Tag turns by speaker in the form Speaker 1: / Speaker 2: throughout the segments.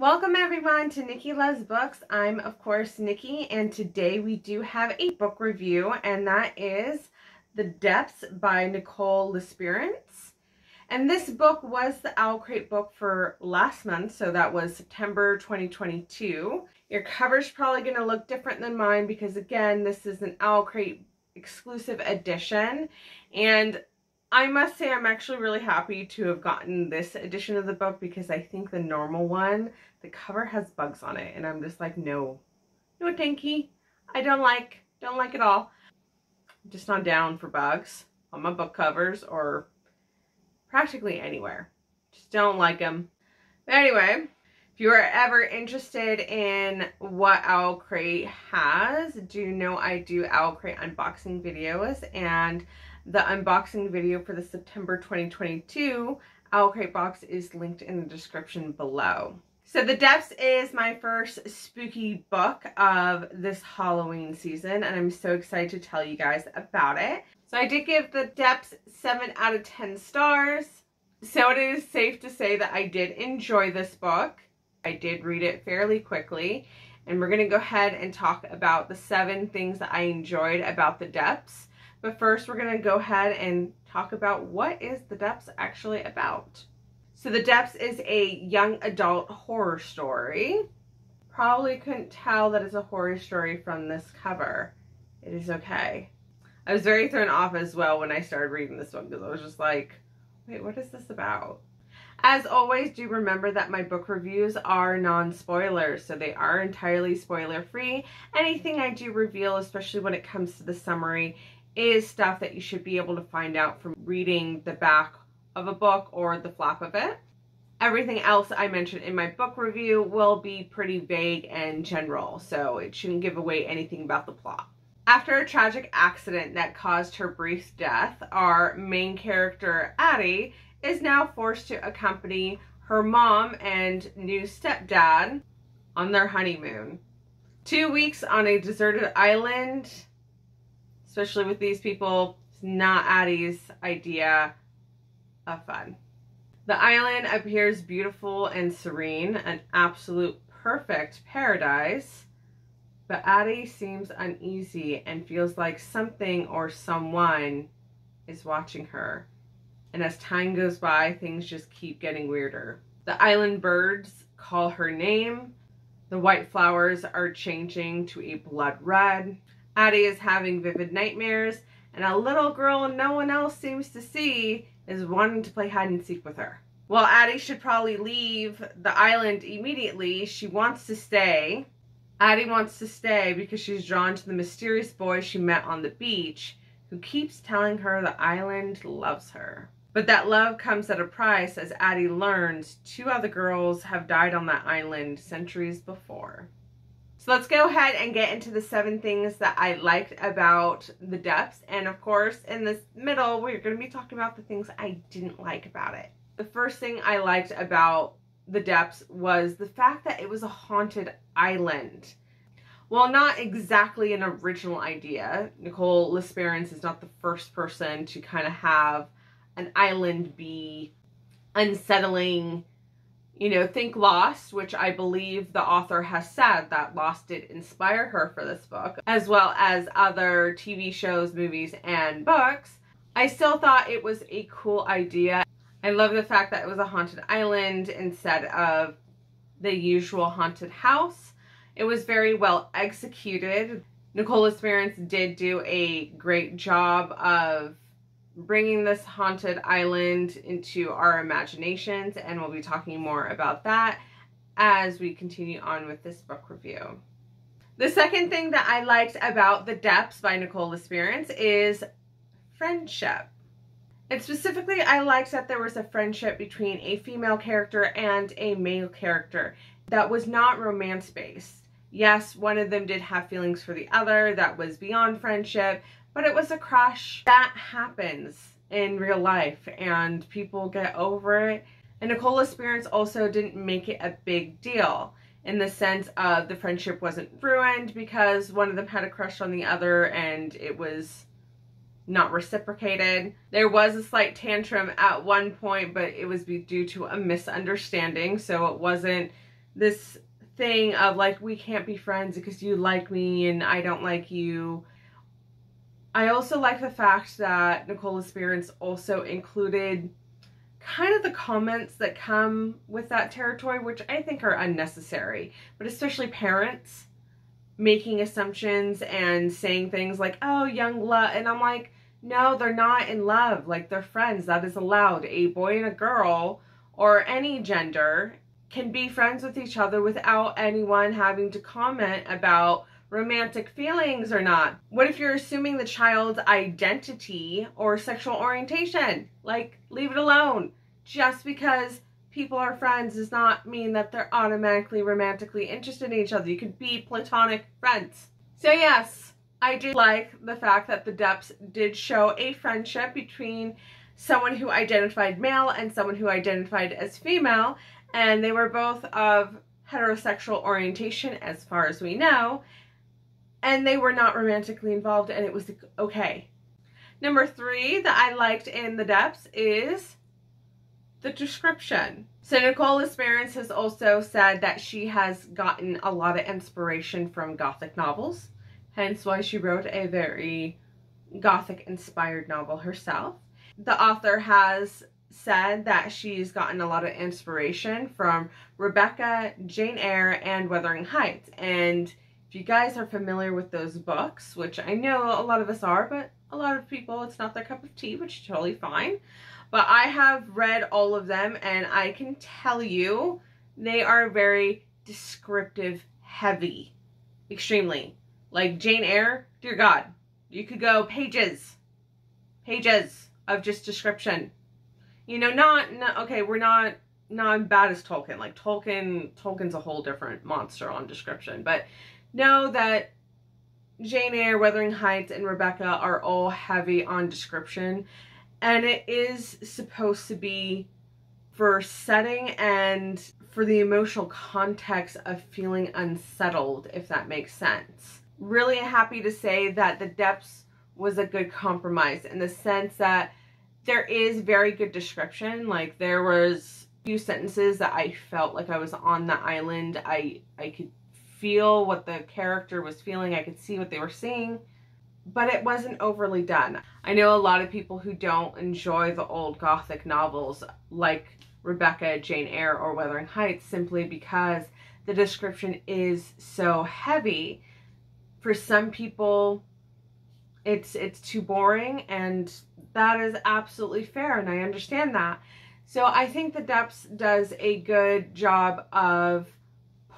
Speaker 1: Welcome everyone to Nikki Loves Books. I'm of course Nikki and today we do have a book review and that is The Depths by Nicole Lesperance. And this book was the OwlCrate book for last month, so that was September 2022. Your cover's probably going to look different than mine because again, this is an OwlCrate exclusive edition. And I must say I'm actually really happy to have gotten this edition of the book because I think the normal one, the cover has bugs on it. And I'm just like, no, no thank you. I don't like, don't like it all. I'm just not down for bugs on my book covers or practically anywhere. Just don't like them. But anyway, if you are ever interested in what OwlCrate has, do know I do OwlCrate unboxing videos and the unboxing video for the September 2022 OwlCrate box is linked in the description below. So The Depths is my first spooky book of this Halloween season and I'm so excited to tell you guys about it. So I did give The Depths 7 out of 10 stars. So it is safe to say that I did enjoy this book. I did read it fairly quickly. And we're going to go ahead and talk about the seven things that I enjoyed about The Depths. But first, we're going to go ahead and talk about what is The Depths actually about. So The Depths is a young adult horror story. Probably couldn't tell that it's a horror story from this cover. It is okay. I was very thrown off as well when I started reading this one because I was just like, wait, what is this about? As always, do remember that my book reviews are non-spoilers, so they are entirely spoiler-free. Anything I do reveal, especially when it comes to the summary, is stuff that you should be able to find out from reading the back of a book or the flap of it. Everything else I mentioned in my book review will be pretty vague and general, so it shouldn't give away anything about the plot. After a tragic accident that caused her brief death, our main character, Addie, is now forced to accompany her mom and new stepdad on their honeymoon. Two weeks on a deserted island, especially with these people, it's not Addie's idea of fun. The island appears beautiful and serene, an absolute perfect paradise. But Addie seems uneasy and feels like something or someone is watching her. And as time goes by, things just keep getting weirder. The island birds call her name. The white flowers are changing to a blood red. Addie is having vivid nightmares, and a little girl no one else seems to see is wanting to play hide and seek with her. While Addie should probably leave the island immediately, she wants to stay Addie wants to stay because she's drawn to the mysterious boy she met on the beach who keeps telling her the island loves her. But that love comes at a price as Addie learns two other girls have died on that island centuries before. So let's go ahead and get into the seven things that I liked about the depths. And of course, in this middle, we're going to be talking about the things I didn't like about it. The first thing I liked about the depths was the fact that it was a haunted island. While not exactly an original idea, Nicole Lesperance is not the first person to kind of have an island be unsettling. You know, think Lost, which I believe the author has said that Lost did inspire her for this book, as well as other TV shows, movies, and books. I still thought it was a cool idea. I love the fact that it was a haunted island instead of the usual haunted house. It was very well executed. Nicole Lesperance did do a great job of bringing this haunted island into our imaginations and we'll be talking more about that as we continue on with this book review. The second thing that I liked about The Depths by Nicole Lesperance is friendship. And specifically, I liked that there was a friendship between a female character and a male character that was not romance based. Yes, one of them did have feelings for the other that was beyond friendship, but it was a crush. That happens in real life and people get over it. And Nicole Lesperance also didn't make it a big deal in the sense of the friendship wasn't ruined because one of them had a crush on the other and it was not reciprocated. There was a slight tantrum at one point, but it was due to a misunderstanding, so it wasn't this thing of like we can't be friends because you like me and I don't like you. I also like the fact that Nicole Lesperance also included kind of the comments that come with that territory, which I think are unnecessary, but especially parents making assumptions and saying things like, oh, young love. And I'm like, no, they're not in love. Like, they're friends. That is allowed. A boy and a girl, or any gender, can be friends with each other without anyone having to comment about romantic feelings or not. What if you're assuming the child's identity or sexual orientation? Like, leave it alone. Just because people are friends does not mean that they're automatically romantically interested in each other. You could be platonic friends. So yes, I did like the fact that the depths did show a friendship between someone who identified male and someone who identified as female and they were both of heterosexual orientation as far as we know, and they were not romantically involved, and it was okay. Number three that I liked in the Depths is the description. So Nicole Lesperance has also said that she has gotten a lot of inspiration from Gothic novels, hence why she wrote a very Gothic inspired novel herself. The author has said that she's gotten a lot of inspiration from Rebecca, Jane Eyre, and Wuthering Heights. And if you guys are familiar with those books, which I know a lot of us are, but a lot of people, it's not their cup of tea, which is totally fine. But I have read all of them, and I can tell you they are very descriptive heavy. Extremely. Like Jane Eyre, dear God, you could go pages, pages of just description you know, not, not okay, we're not not bad as Tolkien. Like Tolkien, Tolkien's a whole different monster on description. But know that Jane Eyre, Wuthering Heights, and Rebecca are all heavy on description. And it is supposed to be for setting and for the emotional context of feeling unsettled, if that makes sense. Really happy to say that The Depths was a good compromise in the sense that there is very good description. Like there was a few sentences that I felt like I was on the island. I I could feel what the character was feeling. I could see what they were seeing. But it wasn't overly done. I know a lot of people who don't enjoy the old gothic novels like Rebecca, Jane Eyre, or Wuthering Heights simply because the description is so heavy. For some people, it's it's too boring and that is absolutely fair and I understand that. So I think the depths does a good job of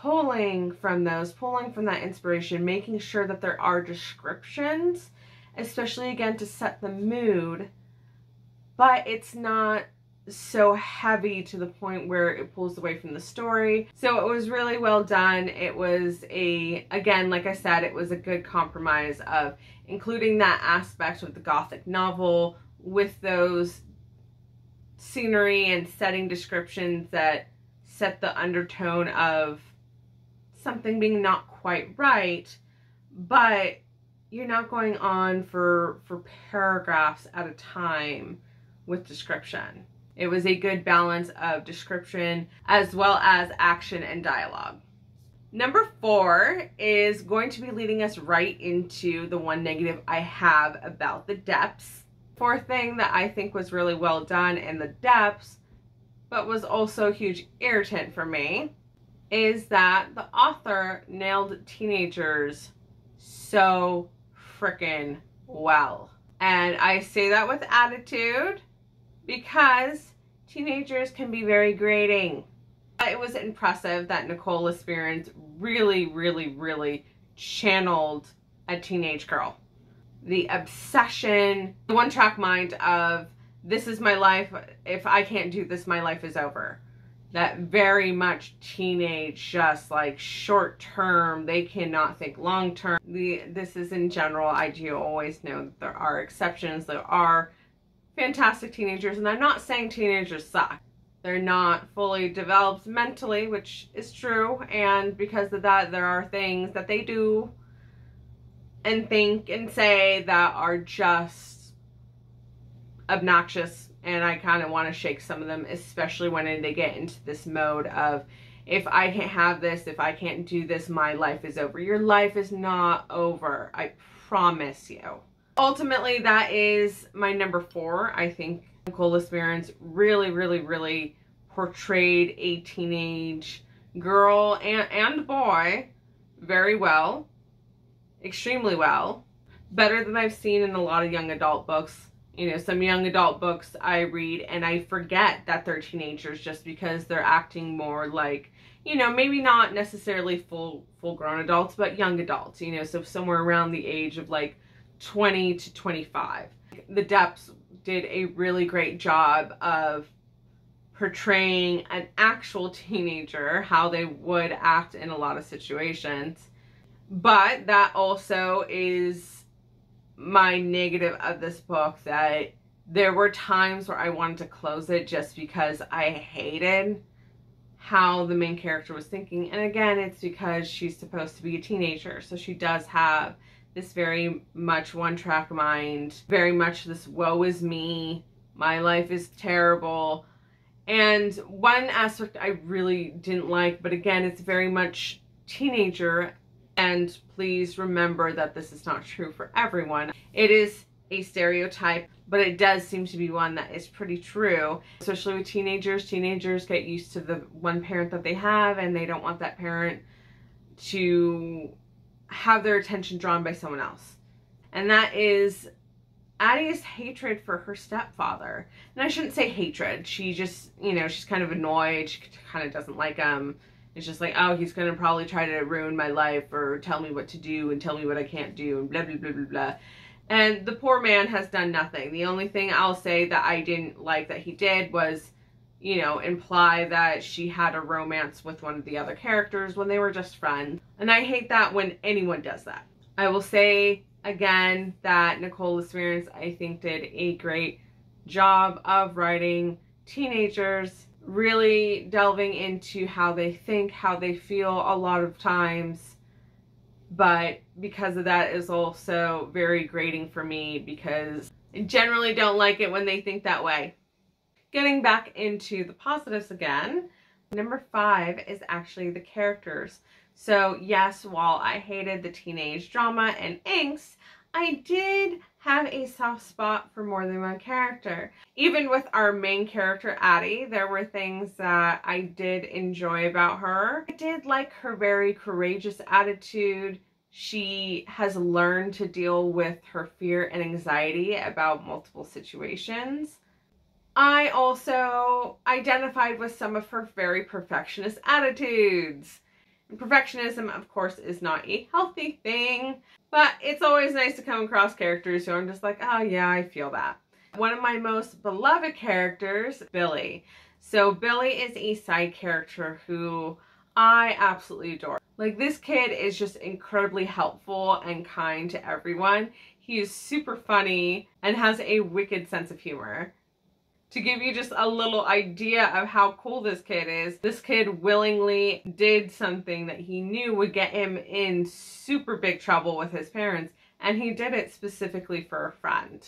Speaker 1: pulling from those, pulling from that inspiration, making sure that there are descriptions, especially again to set the mood, but it's not so heavy to the point where it pulls away from the story. So it was really well done. It was a, again, like I said, it was a good compromise of including that aspect of the gothic novel with those scenery and setting descriptions that set the undertone of something being not quite right, but you're not going on for for paragraphs at a time with description. It was a good balance of description as well as action and dialogue. Number four is going to be leading us right into the one negative I have about the Depths. Fourth thing that I think was really well done in the depths, but was also a huge irritant for me, is that the author nailed teenagers so freaking well. And I say that with attitude because teenagers can be very grating. It was impressive that Nicole Lesperance really, really, really channeled a teenage girl. The obsession, the one track mind of this is my life. If I can't do this, my life is over. That very much teenage, just like short term, they cannot think long term. The This is in general, I do always know that there are exceptions. There are fantastic teenagers, and I'm not saying teenagers suck. They're not fully developed mentally, which is true, and because of that, there are things that they do and think and say that are just obnoxious, and I kind of want to shake some of them, especially when they get into this mode of if I can't have this, if I can't do this, my life is over. Your life is not over. I promise you. Ultimately, that is my number four. I think Nicole Lesperance really, really, really portrayed a teenage girl and, and boy very well, extremely well, better than I've seen in a lot of young adult books. You know, some young adult books I read and I forget that they're teenagers just because they're acting more like, you know, maybe not necessarily full full grown adults, but young adults, you know, so somewhere around the age of like 20 to 25. The Depths did a really great job of portraying an actual teenager, how they would act in a lot of situations. But that also is my negative of this book that there were times where I wanted to close it just because I hated how the main character was thinking. And again, it's because she's supposed to be a teenager. So she does have this very much one track mind, very much this woe is me, my life is terrible. And one aspect I really didn't like, but again, it's very much teenager. And please remember that this is not true for everyone. It is a stereotype, but it does seem to be one that is pretty true, especially with teenagers. Teenagers get used to the one parent that they have, and they don't want that parent to have their attention drawn by someone else. And that is Addie's hatred for her stepfather. And I shouldn't say hatred. She just, you know, she's kind of annoyed. She kind of doesn't like him. It's just like, oh, he's going to probably try to ruin my life or tell me what to do and tell me what I can't do and blah, blah, blah, blah, blah. And the poor man has done nothing. The only thing I'll say that I didn't like that he did was, you know, imply that she had a romance with one of the other characters when they were just friends. And I hate that when anyone does that. I will say again that Nicole Lesperance I think did a great job of writing teenagers really delving into how they think, how they feel a lot of times. But because of that is also very grating for me because I generally don't like it when they think that way. Getting back into the positives again, number five is actually the characters. So yes, while I hated the teenage drama and angst, I did have a soft spot for more than one character. Even with our main character, Addie, there were things that I did enjoy about her. I did like her very courageous attitude. She has learned to deal with her fear and anxiety about multiple situations. I also identified with some of her very perfectionist attitudes. Perfectionism, of course, is not a healthy thing, but it's always nice to come across characters who I'm just like, oh yeah, I feel that. One of my most beloved characters, Billy. So Billy is a side character who I absolutely adore. Like this kid is just incredibly helpful and kind to everyone. He is super funny and has a wicked sense of humor to give you just a little idea of how cool this kid is, this kid willingly did something that he knew would get him in super big trouble with his parents, and he did it specifically for a friend.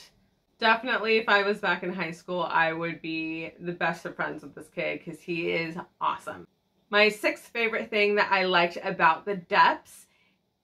Speaker 1: Definitely, if I was back in high school, I would be the best of friends with this kid because he is awesome. My sixth favorite thing that I liked about The Depths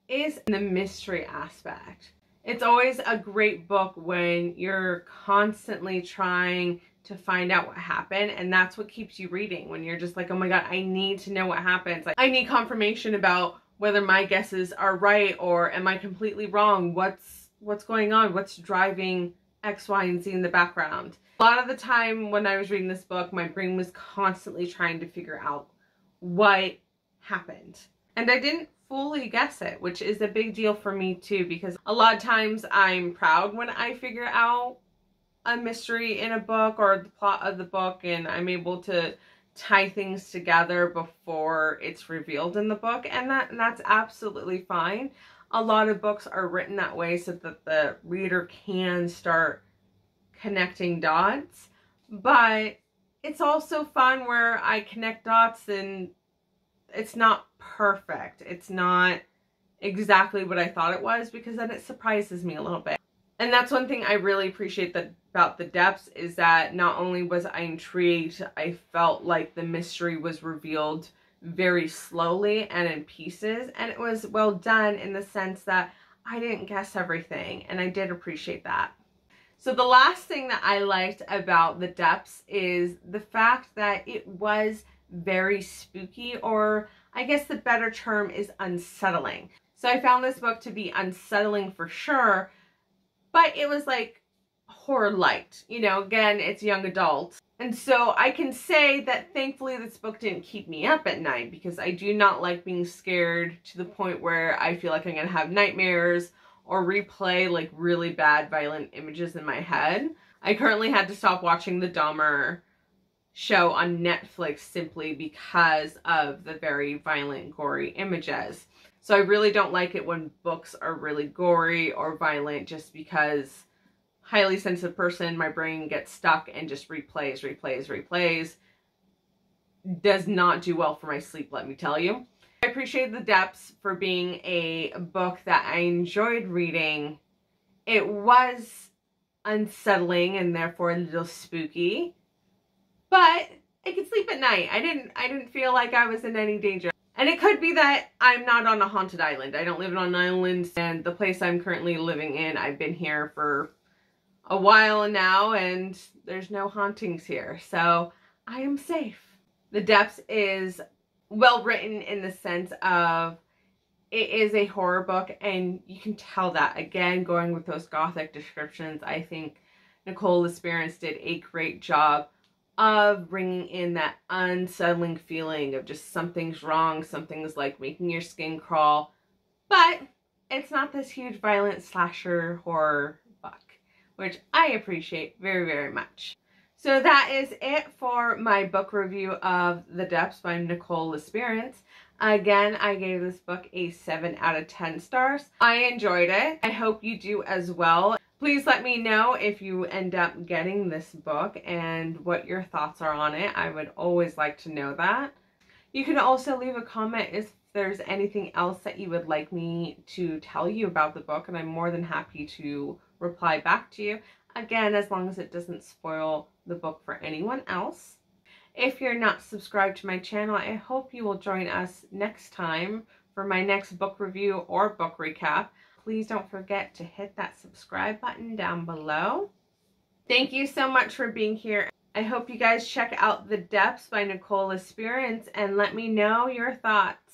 Speaker 1: is the mystery aspect. It's always a great book when you're constantly trying to find out what happened and that's what keeps you reading when you're just like oh my god i need to know what happens. Like i need confirmation about whether my guesses are right or am i completely wrong? What's what's going on? What's driving x y and z in the background? A lot of the time when i was reading this book my brain was constantly trying to figure out what happened. And i didn't fully guess it which is a big deal for me too because a lot of times i'm proud when i figure out a mystery in a book or the plot of the book and I'm able to tie things together before it's revealed in the book and that and that's absolutely fine. A lot of books are written that way so that the reader can start connecting dots, but it's also fun where I connect dots and it's not perfect. It's not exactly what I thought it was because then it surprises me a little bit. And that's one thing I really appreciate that about the depths is that not only was I intrigued, I felt like the mystery was revealed very slowly and in pieces. And it was well done in the sense that I didn't guess everything. And I did appreciate that. So the last thing that I liked about The Depths is the fact that it was very spooky or I guess the better term is unsettling. So I found this book to be unsettling for sure, but it was like horror light. You know, again, it's young adult. And so I can say that thankfully this book didn't keep me up at night because I do not like being scared to the point where I feel like I'm going to have nightmares or replay like really bad violent images in my head. I currently had to stop watching the Dahmer show on Netflix simply because of the very violent, gory images. So I really don't like it when books are really gory or violent just because highly sensitive person, my brain gets stuck and just replays, replays, replays. Does not do well for my sleep, let me tell you. I appreciate The Depths for being a book that I enjoyed reading. It was unsettling and therefore a little spooky, but I could sleep at night. I didn't I didn't feel like I was in any danger. And it could be that I'm not on a haunted island. I don't live on an island and the place I'm currently living in, I've been here for a while now and there's no hauntings here. So I am safe. The Depths is well written in the sense of it is a horror book and you can tell that. Again, going with those gothic descriptions, I think Nicole Lesperance did a great job of bringing in that unsettling feeling of just something's wrong, something's like making your skin crawl. But it's not this huge violent slasher horror book, which I appreciate very, very much. So that is it for my book review of The Depths by Nicole Lesperance. Again, I gave this book a 7 out of 10 stars. I enjoyed it. I hope you do as well. Please let me know if you end up getting this book and what your thoughts are on it. I would always like to know that. You can also leave a comment if there's anything else that you would like me to tell you about the book and I'm more than happy to reply back to you. Again, as long as it doesn't spoil the book for anyone else. If you're not subscribed to my channel, I hope you will join us next time for my next book review or book recap please don't forget to hit that subscribe button down below. Thank you so much for being here. I hope you guys check out The Depths by Nicole Lesperance and let me know your thoughts.